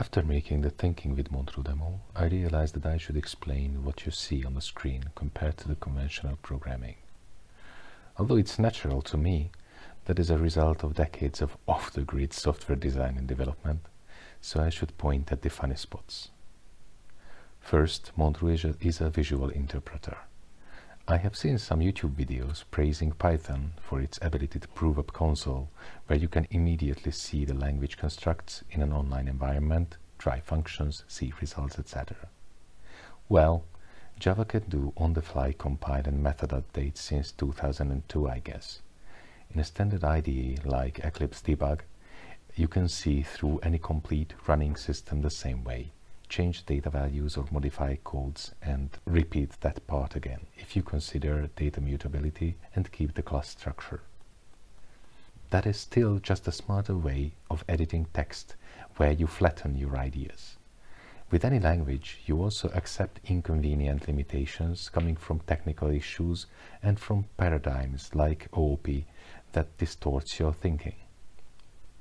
After making the Thinking with Montru demo, I realized that I should explain what you see on the screen compared to the conventional programming. Although it's natural to me, that is a result of decades of off-the-grid software design and development, so I should point at the funny spots. First, Montru is a visual interpreter. I have seen some YouTube videos praising Python for its ability to prove up console, where you can immediately see the language constructs in an online environment, try functions, see results, etc. Well, Java can do on-the-fly compile and method updates since 2002, I guess. In a standard IDE like Eclipse Debug, you can see through any complete running system the same way change data values or modify codes and repeat that part again if you consider data mutability and keep the class structure. That is still just a smarter way of editing text where you flatten your ideas. With any language, you also accept inconvenient limitations coming from technical issues and from paradigms like OOP that distorts your thinking.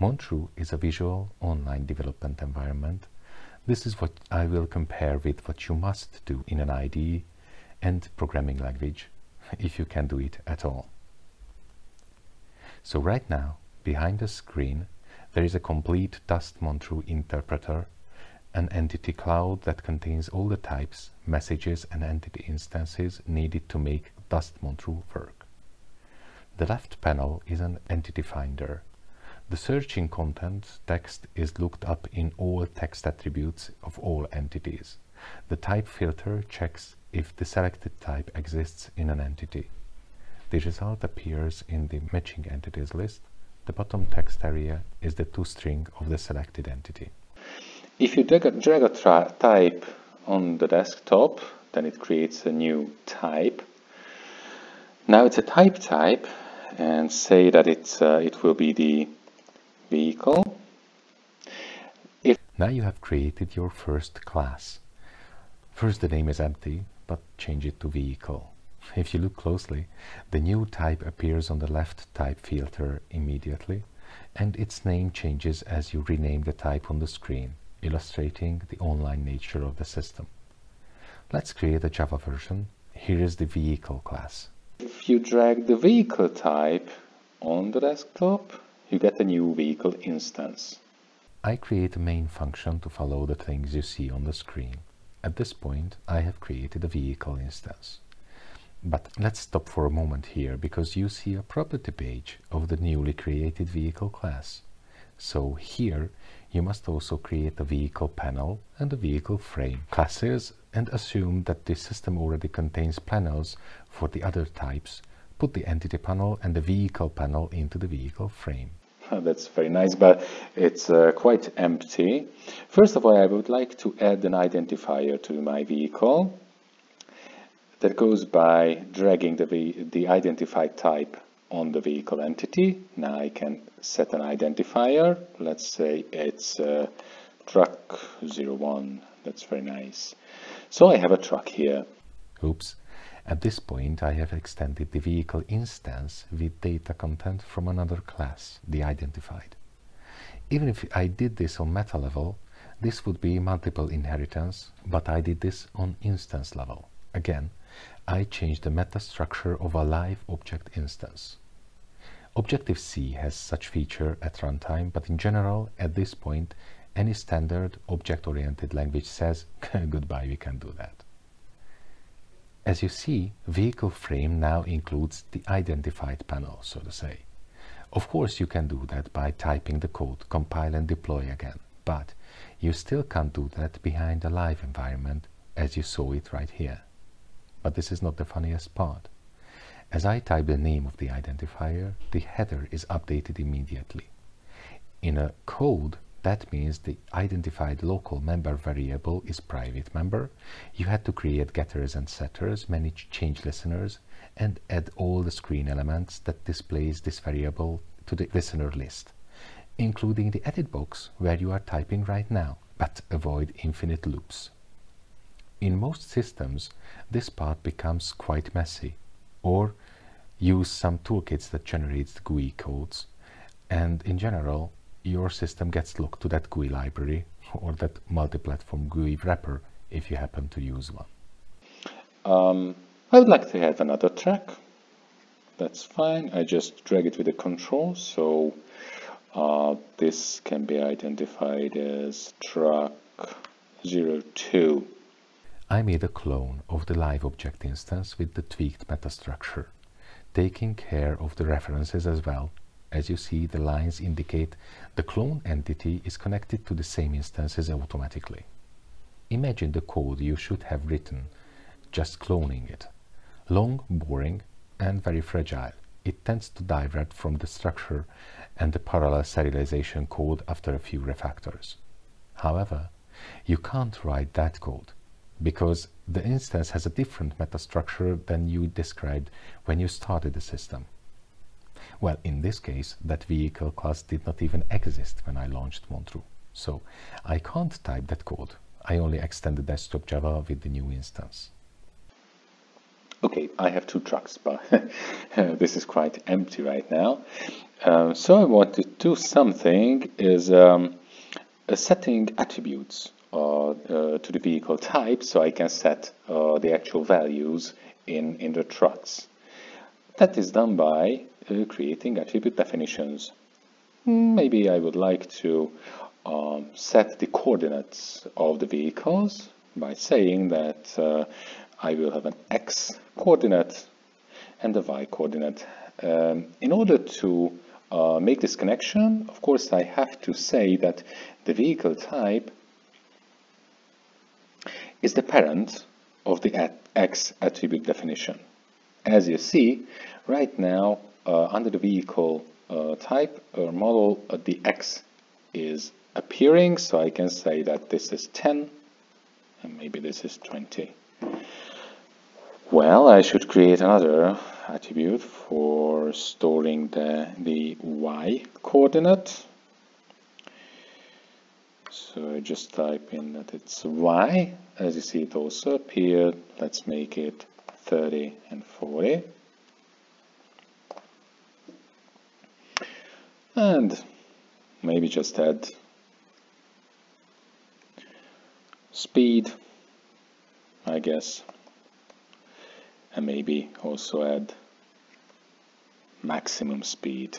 Montru is a visual online development environment this is what I will compare with what you must do in an IDE and programming language, if you can do it at all. So right now, behind the screen, there is a complete Dust Montru interpreter, an entity cloud that contains all the types, messages and entity instances needed to make Dust Montru work. The left panel is an entity finder the searching content text is looked up in all text attributes of all entities. The type filter checks if the selected type exists in an entity. The result appears in the matching entities list. The bottom text area is the toString of the selected entity. If you drag a, drag a type on the desktop, then it creates a new type. Now it's a type type and say that it's, uh, it will be the vehicle. If now you have created your first class. First the name is empty, but change it to vehicle. If you look closely, the new type appears on the left type filter immediately, and its name changes as you rename the type on the screen, illustrating the online nature of the system. Let's create a Java version. Here is the vehicle class. If you drag the vehicle type on the desktop, you get a new vehicle instance. I create a main function to follow the things you see on the screen. At this point, I have created a vehicle instance. But let's stop for a moment here because you see a property page of the newly created vehicle class. So here you must also create a vehicle panel and a vehicle frame classes and assume that the system already contains panels for the other types. Put the entity panel and the vehicle panel into the vehicle frame. That's very nice, but it's uh, quite empty. First of all, I would like to add an identifier to my vehicle that goes by dragging the, the identified type on the vehicle entity. Now I can set an identifier. Let's say it's uh, truck 01. That's very nice. So I have a truck here. Oops. At this point, I have extended the vehicle instance with data content from another class, the identified. Even if I did this on meta level, this would be multiple inheritance, but I did this on instance level. Again, I changed the meta structure of a live object instance. Objective-C has such feature at runtime, but in general, at this point, any standard object-oriented language says, goodbye, we can do that. As you see, vehicle frame now includes the identified panel, so to say. Of course, you can do that by typing the code, compile and deploy again, but you still can't do that behind a live environment as you saw it right here. But this is not the funniest part. As I type the name of the identifier, the header is updated immediately. In a code, that means the identified local member variable is private member. You had to create getters and setters, manage change listeners, and add all the screen elements that displays this variable to the listener list, including the edit box where you are typing right now, but avoid infinite loops. In most systems, this part becomes quite messy, or use some toolkits that generates the GUI codes, and in general, your system gets looked to that GUI library or that multi-platform GUI wrapper if you happen to use one. Um, I would like to have another track. That's fine. I just drag it with the control. So uh, this can be identified as track 02. I made a clone of the live object instance with the tweaked metastructure, taking care of the references as well. As you see, the lines indicate the clone entity is connected to the same instances automatically. Imagine the code you should have written, just cloning it. Long, boring, and very fragile. It tends to divert from the structure and the parallel serialization code after a few refactors. However, you can't write that code because the instance has a different metastructure than you described when you started the system. Well, in this case, that vehicle class did not even exist when I launched Montru. So I can't type that code. I only extend the desktop Java with the new instance. Okay, I have two trucks, but this is quite empty right now. Um, so I want to do something is um, setting attributes uh, uh, to the vehicle type so I can set uh, the actual values in, in the trucks. That is done by uh, creating attribute definitions. Maybe I would like to um, set the coordinates of the vehicles by saying that uh, I will have an x coordinate and a y coordinate. Um, in order to uh, make this connection, of course, I have to say that the vehicle type is the parent of the at x attribute definition. As you see, right now, under the vehicle uh, type or model, uh, the x is appearing, so I can say that this is 10 and maybe this is 20. Well, I should create another attribute for storing the, the y coordinate. So I just type in that it's y. As you see, it also appeared. Let's make it 30 and 40. And maybe just add speed, I guess and maybe also add maximum speed.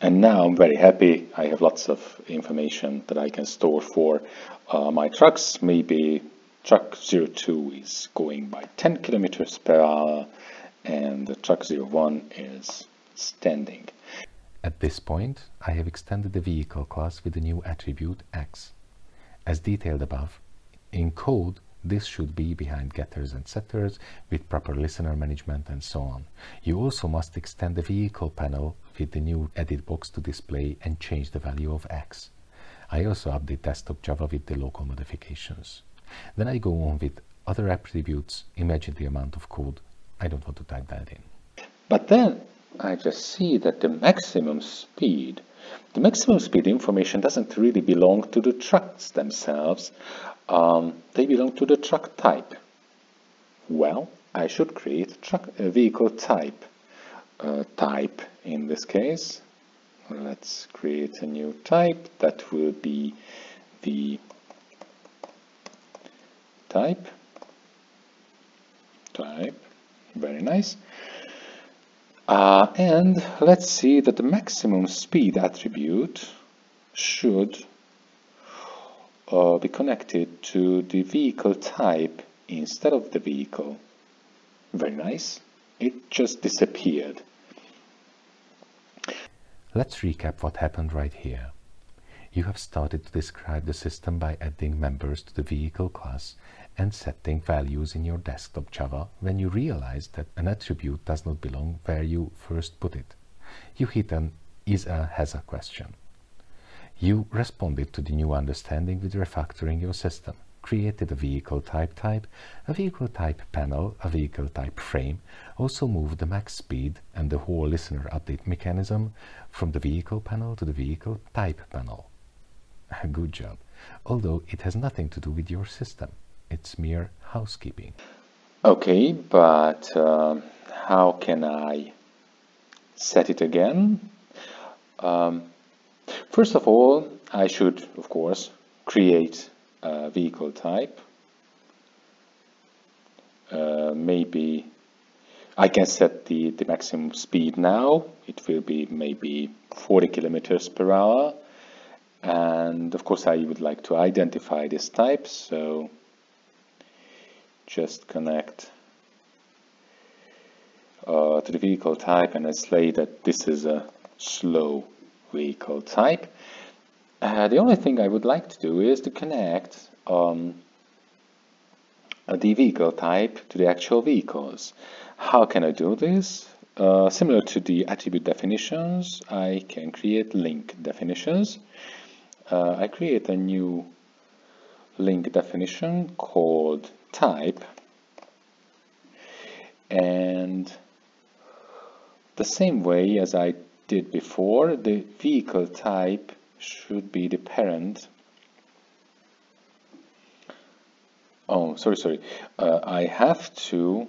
And now I'm very happy. I have lots of information that I can store for uh, my trucks. Maybe truck 02 is going by 10 kilometers per hour and the truck 01 is standing. At this point, I have extended the vehicle class with the new attribute x. As detailed above, in code, this should be behind getters and setters with proper listener management and so on. You also must extend the vehicle panel with the new edit box to display and change the value of X. I also update desktop Java with the local modifications. Then I go on with other attributes, imagine the amount of code. I don't want to type that in. But then I just see that the maximum speed, the maximum speed information doesn't really belong to the trucks themselves. Um, they belong to the truck type. Well, I should create truck a vehicle type uh, type in this case. Let's create a new type. That will be the type. Type. Very nice uh, and let's see that the maximum speed attribute should uh, be connected to the vehicle type instead of the vehicle. Very nice. It just disappeared. Let's recap what happened right here. You have started to describe the system by adding members to the vehicle class and setting values in your desktop Java when you realize that an attribute does not belong where you first put it. You hit an is a has a question. You responded to the new understanding with refactoring your system, created a vehicle type type, a vehicle type panel, a vehicle type frame, also moved the max speed and the whole listener update mechanism from the vehicle panel to the vehicle type panel. Good job, although it has nothing to do with your system. It's mere housekeeping. Okay, but uh, how can I set it again? Um, First of all, I should, of course, create a vehicle type. Uh, maybe I can set the, the maximum speed now. It will be maybe 40 kilometers per hour. And of course, I would like to identify this type. So just connect uh, to the vehicle type and I say that this is a slow vehicle type. Uh, the only thing I would like to do is to connect um, the vehicle type to the actual vehicles. How can I do this? Uh, similar to the attribute definitions, I can create link definitions. Uh, I create a new link definition called type and the same way as I did before, the vehicle type should be the parent. Oh, sorry, sorry. Uh, I have to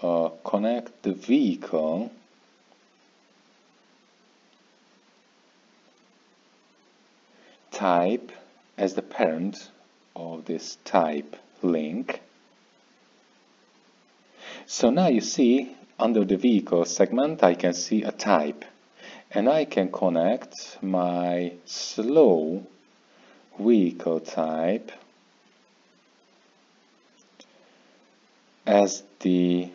uh, connect the vehicle type as the parent of this type link. So now you see under the vehicle segment I can see a type and I can connect my slow vehicle type as the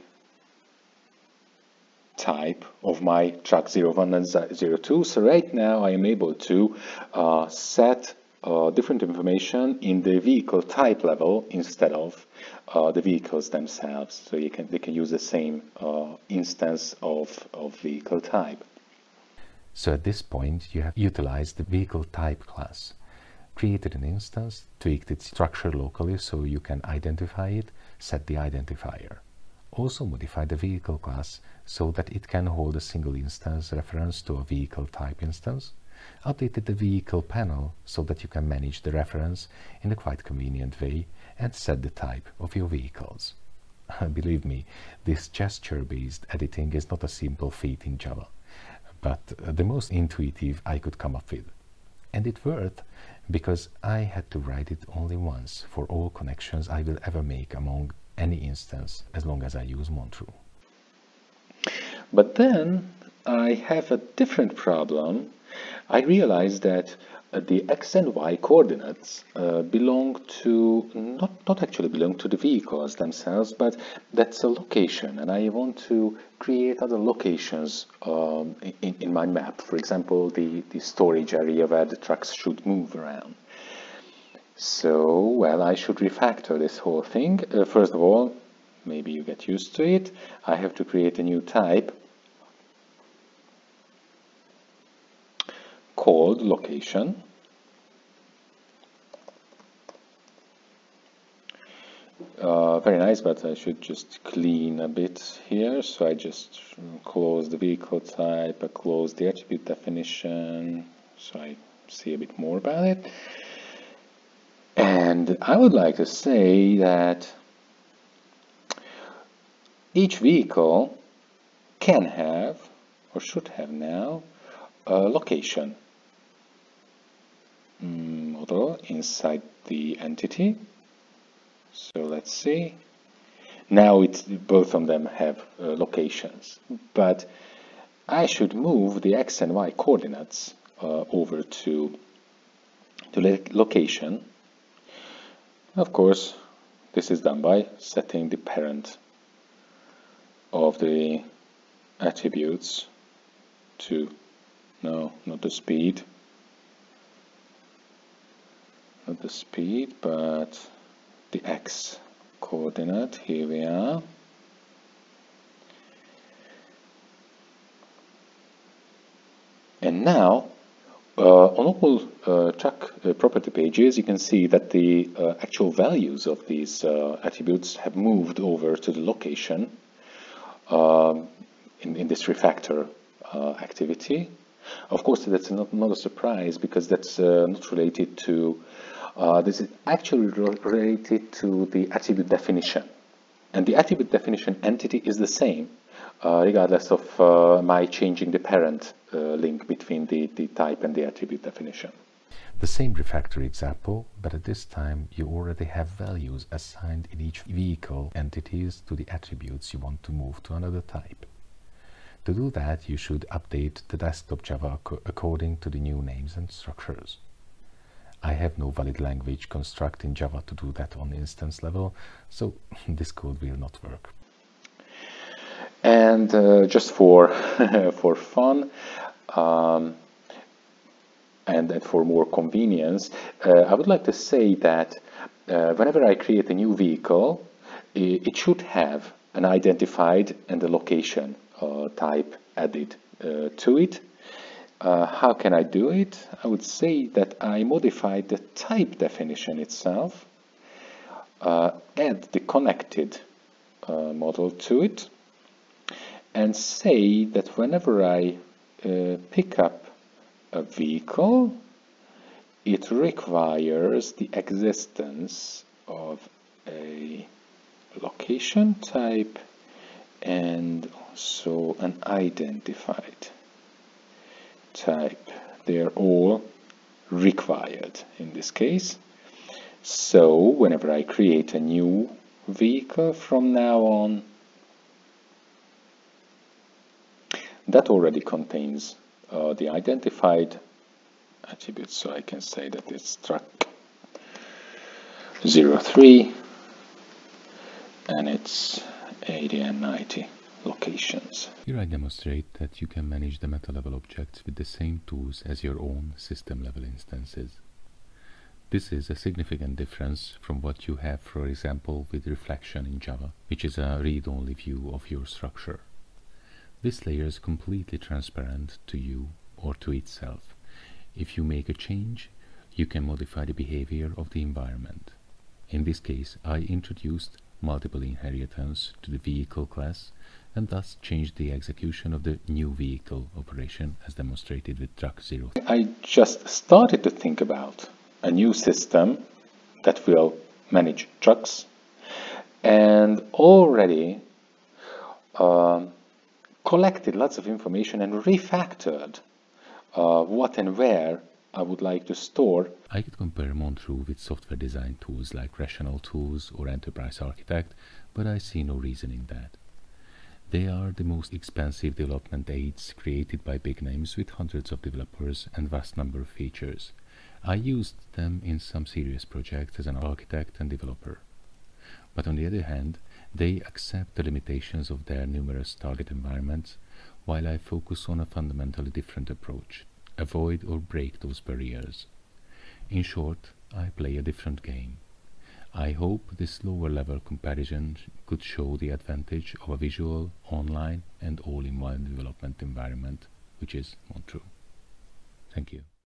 type of my truck 01 and 02. So right now I am able to uh, set uh, different information in the vehicle type level instead of uh, the vehicles themselves. So you can they can use the same uh, instance of, of vehicle type. So at this point you have utilized the vehicle type class, created an instance, tweaked its structure locally so you can identify it, set the identifier. Also modify the vehicle class so that it can hold a single instance reference to a vehicle type instance, updated the vehicle panel so that you can manage the reference in a quite convenient way and set the type of your vehicles. Believe me, this gesture-based editing is not a simple feat in Java, but the most intuitive I could come up with. And it worked because I had to write it only once for all connections I will ever make among any instance as long as I use Montru. But then I have a different problem I realized that uh, the x and y coordinates uh, belong to, not, not actually belong to the vehicles themselves, but that's a location and I want to create other locations um, in, in my map. For example, the, the storage area where the trucks should move around. So, well, I should refactor this whole thing. Uh, first of all, maybe you get used to it. I have to create a new type called location. Uh, very nice, but I should just clean a bit here. So I just close the vehicle type, I close the attribute definition, so I see a bit more about it. And I would like to say that each vehicle can have, or should have now, a location model inside the entity. So let's see. Now it's both of them have uh, locations, but I should move the x and y coordinates uh, over to to location. Of course, this is done by setting the parent of the attributes to no, not the speed, not the speed but the x coordinate here we are. And now uh, on all uh, track uh, property pages you can see that the uh, actual values of these uh, attributes have moved over to the location um, in, in this refactor uh, activity. Of course that's not, not a surprise because that's not related to uh, this is actually related to the attribute definition. And the attribute definition entity is the same uh, regardless of uh, my changing the parent uh, link between the, the type and the attribute definition. The same refactor example, but at this time you already have values assigned in each vehicle entities to the attributes you want to move to another type. To do that, you should update the desktop Java according to the new names and structures. I have no valid language construct in Java to do that on instance level, so this code will not work. And uh, just for, for fun, um, and, for more convenience, uh, I would like to say that uh, whenever I create a new vehicle, it, it should have an identified and a location uh, type added uh, to it. Uh, how can I do it? I would say that I modify the type definition itself, add the connected model to it, and say that whenever I uh, pick up a vehicle, it requires the existence of a location type and also an identified type. They're all required in this case. So whenever I create a new vehicle from now on, that already contains uh, the identified attributes. So I can say that it's truck 03 and it's 80 and 90 locations. Here I demonstrate that you can manage the meta-level objects with the same tools as your own system-level instances. This is a significant difference from what you have, for example, with reflection in Java, which is a read-only view of your structure. This layer is completely transparent to you or to itself. If you make a change, you can modify the behavior of the environment. In this case, I introduced multiple inheritance to the vehicle class and thus changed the execution of the new vehicle operation as demonstrated with truck 0. I just started to think about a new system that will manage trucks and already uh, collected lots of information and refactored uh, what and where I would like to store. I could compare Montru with software design tools like Rational Tools or Enterprise Architect, but I see no reason in that. They are the most expensive development aids created by big names with hundreds of developers and vast number of features. I used them in some serious projects as an architect and developer. But on the other hand, they accept the limitations of their numerous target environments, while I focus on a fundamentally different approach avoid or break those barriers. In short, I play a different game. I hope this lower level comparison could show the advantage of a visual, online and all-in-one development environment, which is Montru. Thank you.